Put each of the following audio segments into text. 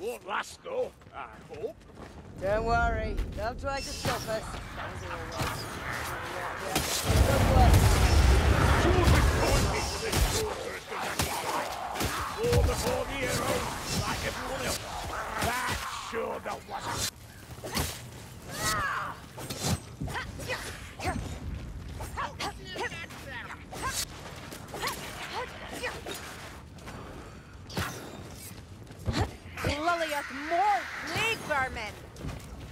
Won't last though, I hope. Don't worry. They'll try to stop us. As always. Good work. All before the heroes, like everyone else. That sure that wasn't. Lileath, more plague vermin!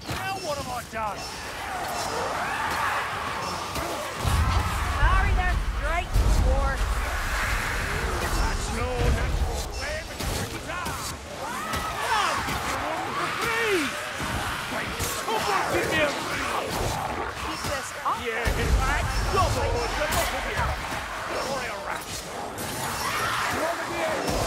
Now what have I done? Sorry, they're straight for. That's no natural way with trees are. I'll give you one for free. Wait, someone give Keep this up. Yeah, in fact, double the you. Royal rat. Boy.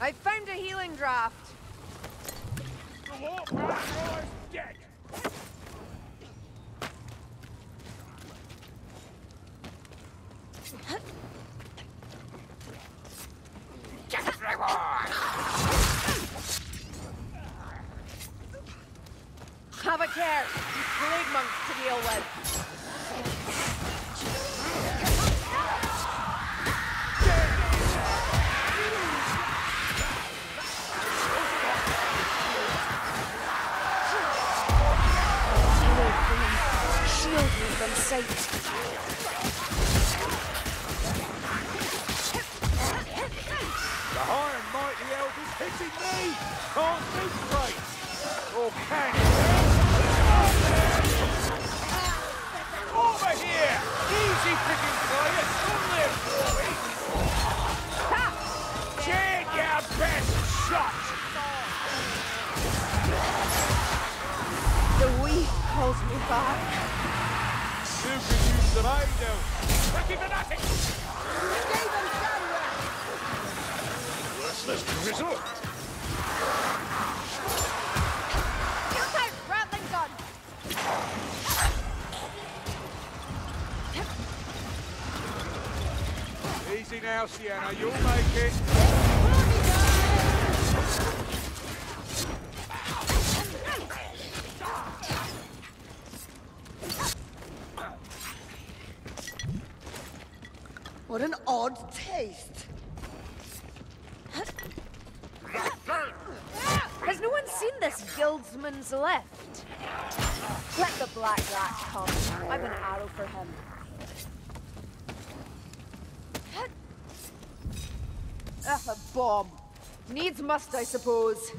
I found a healing draft. The high and mighty elf is hitting me! Can't think straight! Or can you? Over here! Easy picking players! Come there, boy! Take your best shot! The weed calls me back. You can use some aid out. Lucky fanatic! Worthless grizzle! Look out, ratling gun! Easy now, Sienna. You'll make it. What an odd taste. Has no one seen this guildsman's lift? Let the black rat come. I've an arrow for him. A bomb. Needs must, I suppose.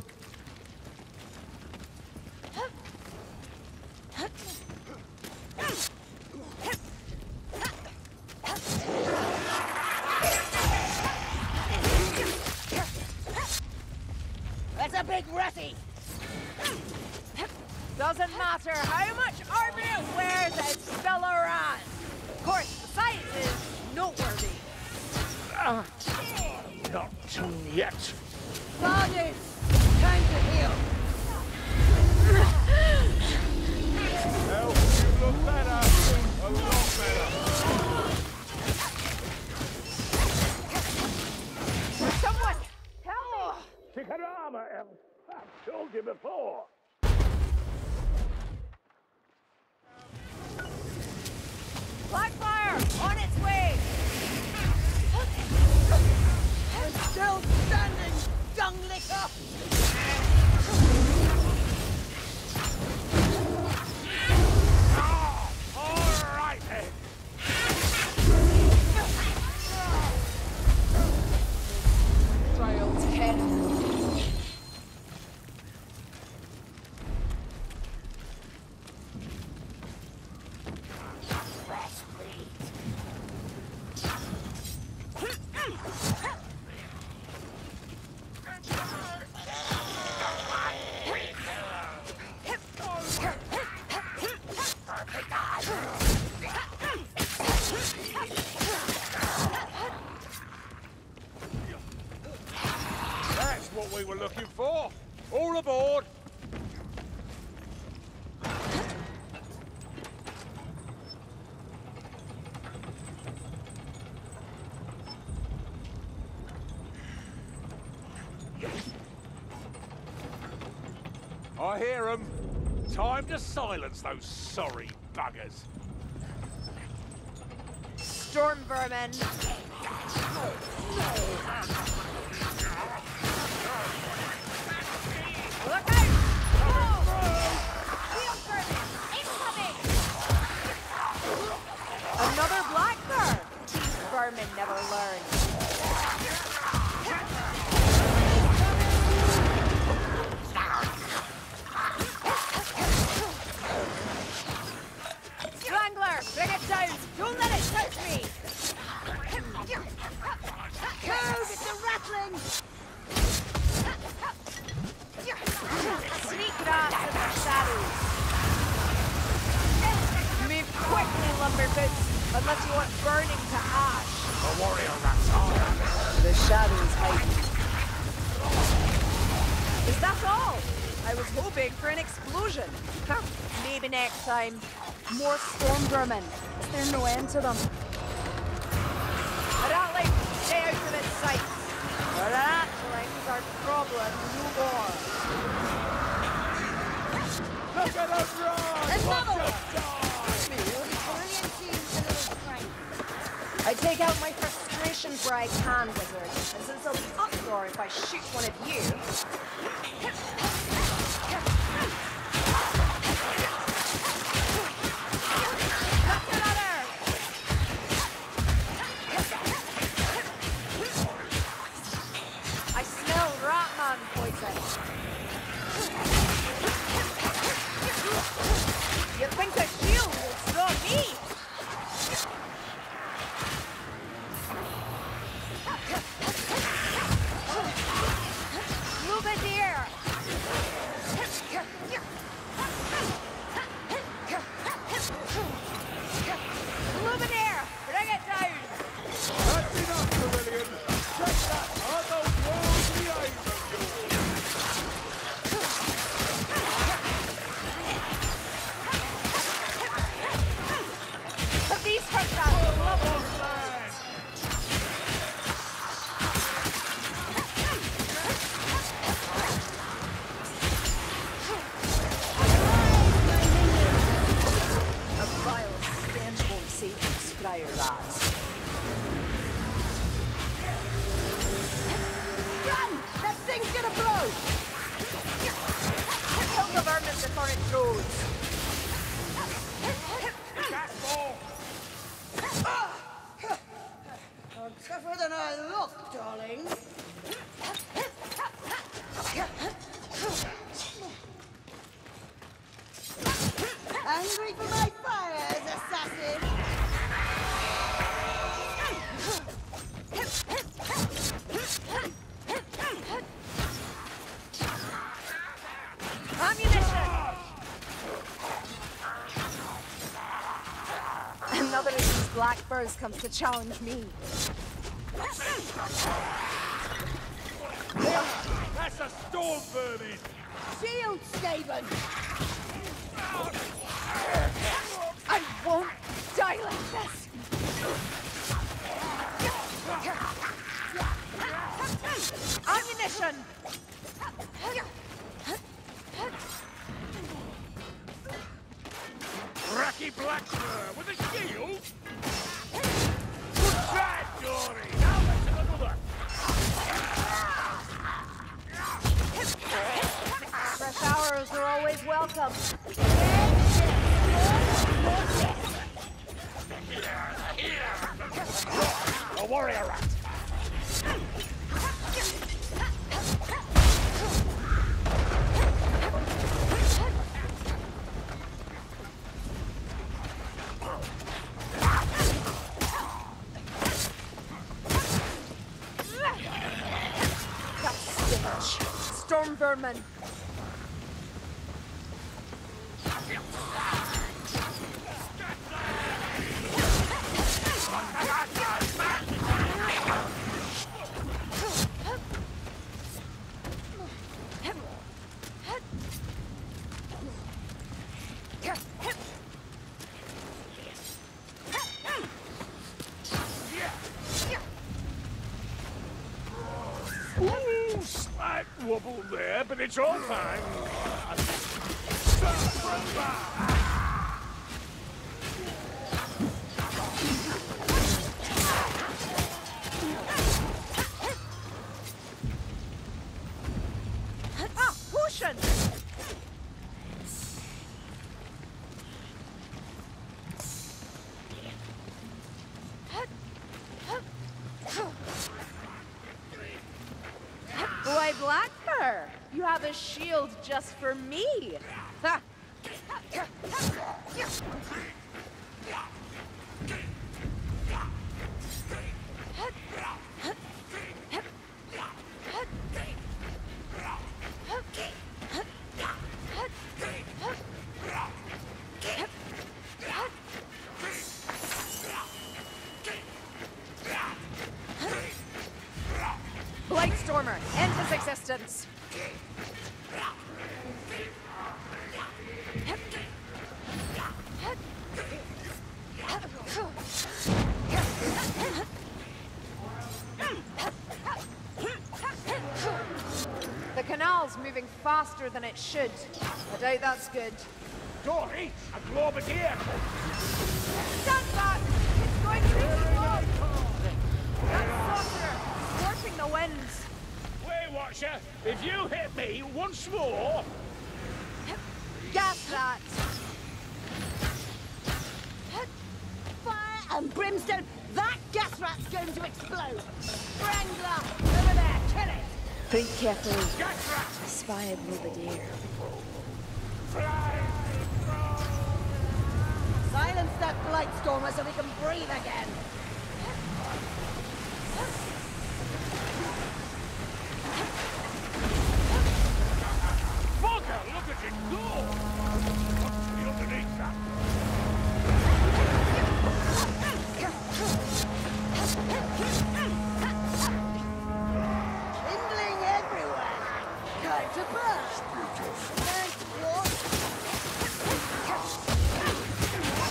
Time to silence those sorry buggers. Storm vermin. Vermin. Is there no end to them? Ratling, stay out of its sight. Ratling's our problem, no more. Look at them run! Another Watch one! 'em die! Brilliant team to the strength. I take out my frustrations where I can, wizard. And since there'll be uproar if I shoot one of you, These blackbirds comes to challenge me. That's a storm vermin! Shield, Skaven! I won't die like this! Ammunition! Racky Blackbird with a shield? Arrows are always welcome. A warrior rat! Storm vermin. It's all fine. Shield just for me. Faster than it should. I doubt that's good. Dory, a Globadier! Stand back! It's going to be slow! That's Saucer, thwarting the winds. Way Watcher, if you hit me once more, Gas that! Fire and brimstone! That gas rat's going to explode! Strangler! Over there! Kill it! Think carefully. gas rat, Spy a Globadier. fly! Silence that Blightstormer so we can breathe again! Bugger, look at it go! What's underneath that? Kindling to Lord!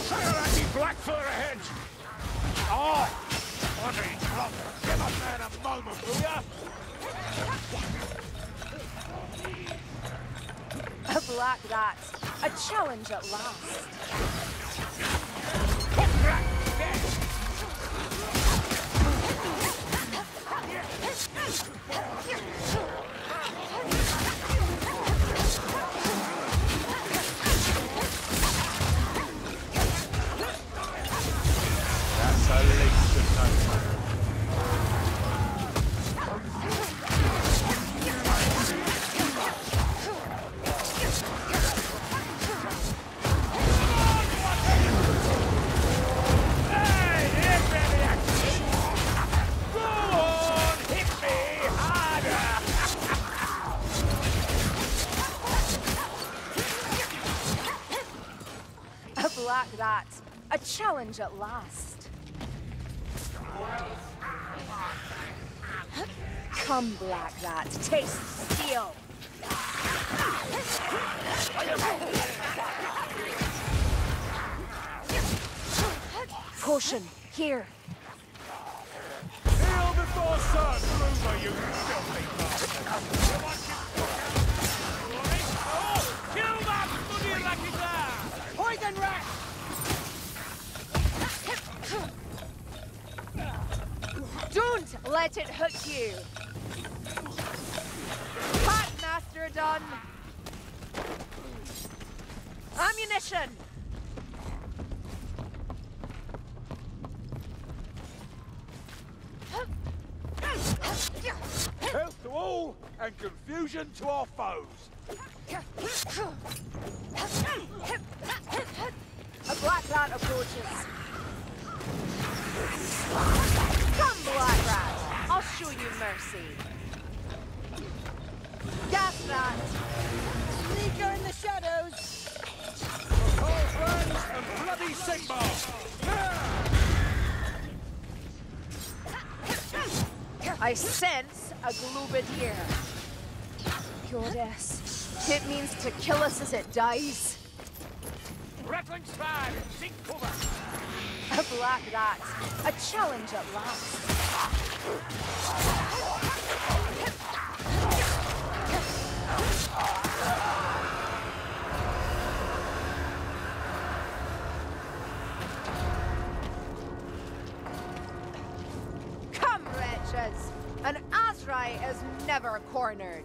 Fire at me, Blackfur ahead! Oh! Bloody block! Give us man a moment, will ya? A black rat. A challenge at last. Black rat. A challenge at last. Come, black rat. Taste steel. Caution. Here. Before sun, you filthy bastard! You want your Oh, kill that bloody racket Poison rat! Don't let it hook you. Pack master done. Ammunition. Health to all, and confusion to our foes! A black rat approaches. Come, black rat. I'll show you mercy. Gas rat. Sneaker in the shadows! All friends and bloody Sigmar! I sense a globadier. Goddess. It means to kill us as it dies. Rattling spine, seek cover! A black rat. A challenge at last. Come, wretches! An Asrai is never cornered.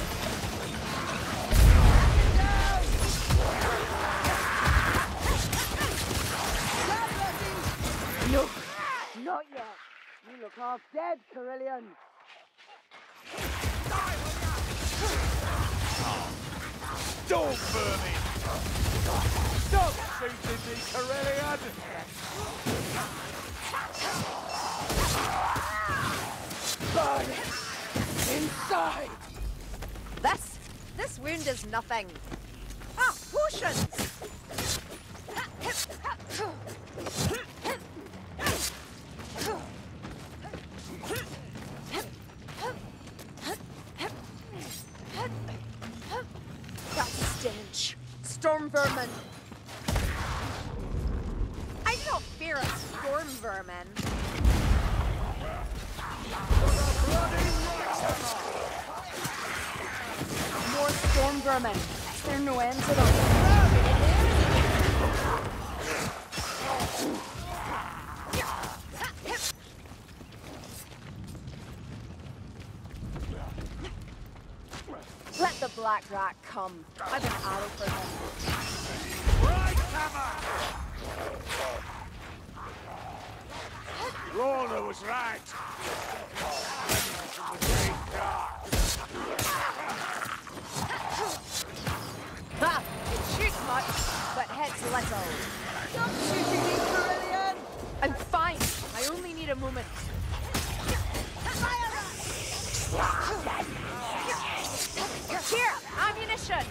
look half dead, Kerillian. Don't burn me! Stop shooting me, Kerillian! Burn it! Inside! This, this wound is nothing. Ah, potions! Vermin. I do not fear a storm vermin. More storm vermin. Is there no end to them? Black rat come. I've an arrow for him. Right, hammer! Rona was right. Ha! It shoots much, but hits little. Stop shooting me, Kerillian! I'm fine. I only need a moment. Here, ammunition.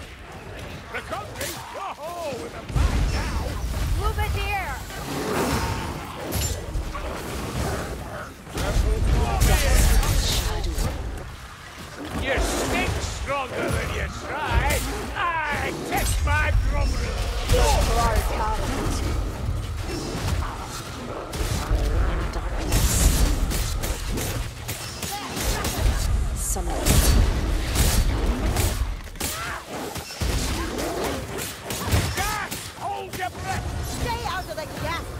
Recovery? Oh, with a bang now! Lumadier. You stink stronger than you try! I test my drum Blood talent. Out gas!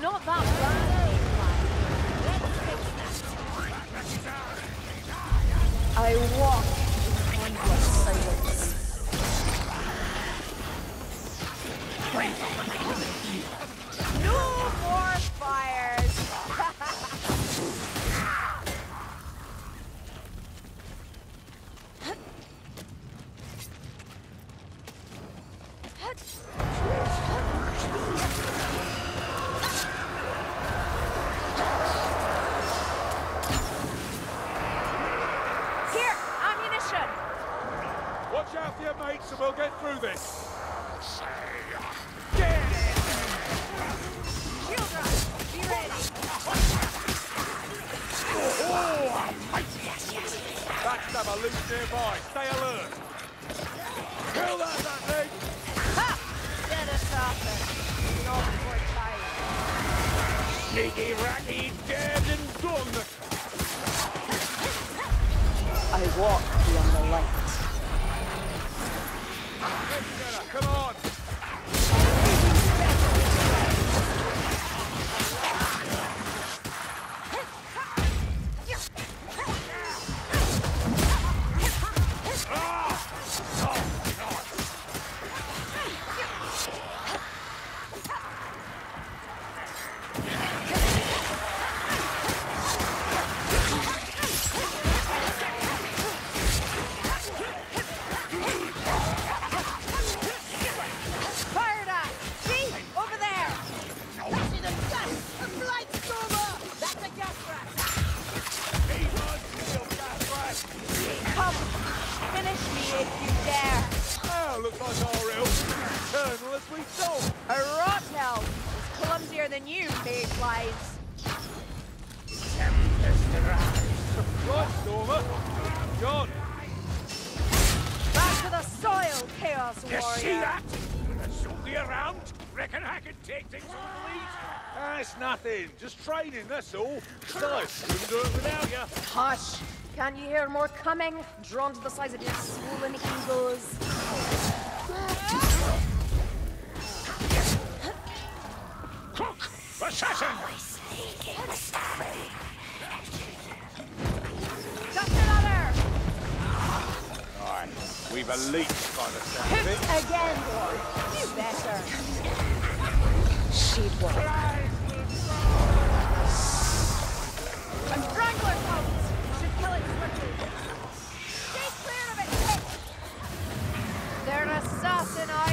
Not that bad. I walk Sneaky, dead and. I walk beyond the light. Come on! We thought. A rot now is clumsier than you, mayflies. Right, Stormer. John. Back to the soil, Chaos You Warrior! see that? A soldier around? Reckon I can take things on the lead? That's ah, nothing. Just training, that's all. Besides, couldn't do it without you. Hush! Can you hear more coming? Drawn to the size of your swollen egos. Assassin! Just another! Alright, we've a leak by the sound of it. again, boy! You better! She'd walk. A strangler comes! Should kill it quickly. Stay clear of it, Hit! They're assassin eyes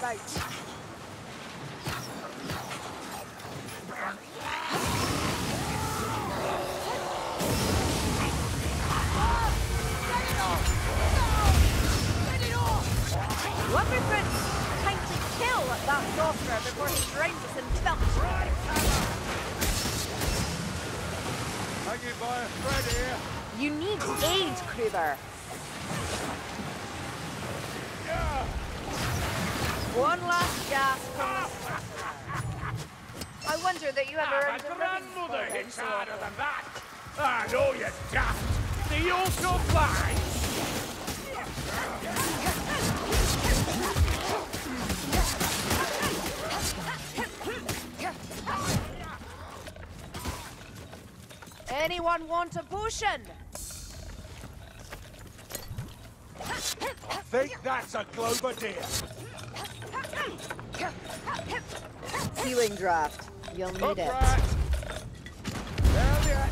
gutter Anyone want a potion? I Think that's a Globadier. Healing draft. You'll need Hook it. rat. Down yet.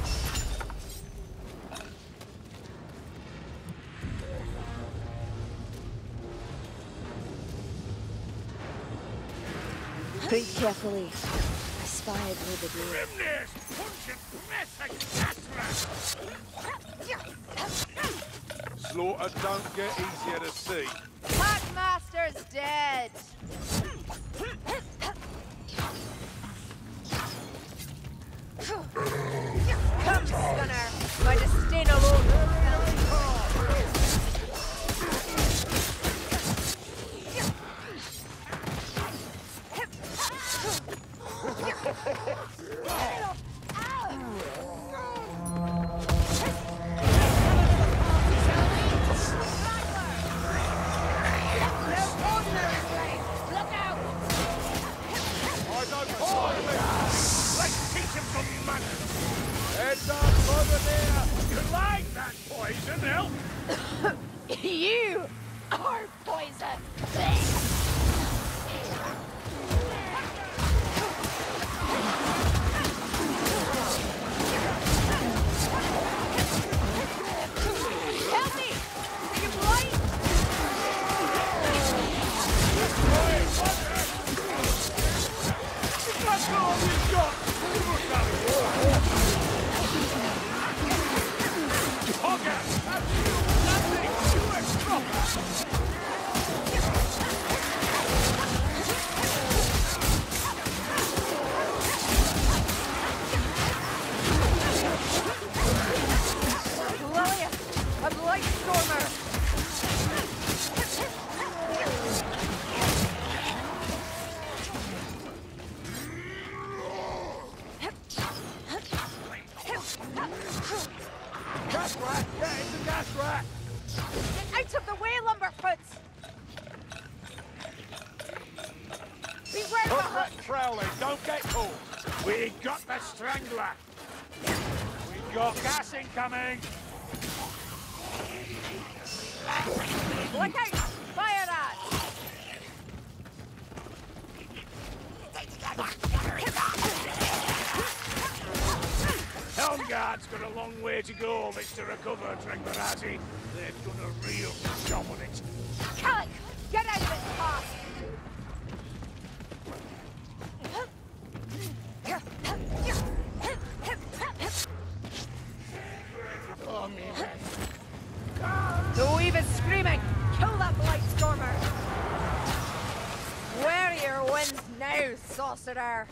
Think carefully. I spied near the deer. Grimness! Pungent mess of gas Slaughter don't get easier to see. Packmaster's dead. Come, Gunner. My disdain alone. Sorcerer?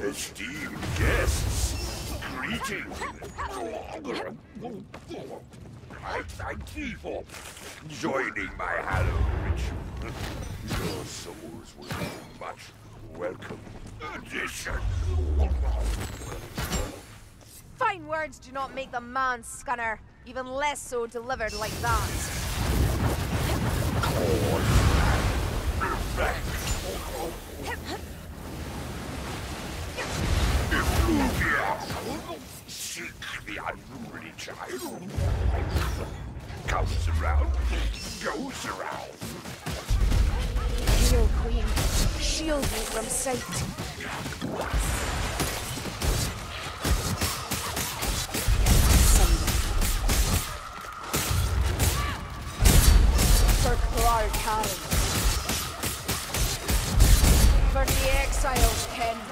Esteemed guests, greetings. I thank ye for joining my hallowed ritual. Your souls will be much welcome addition. Fine words do not make the man, Scunner. Even less so delivered like that. Seek the unruly child. Comes around, goes around. Heal, Queen. Shield me from sight. For the exiles, Ken.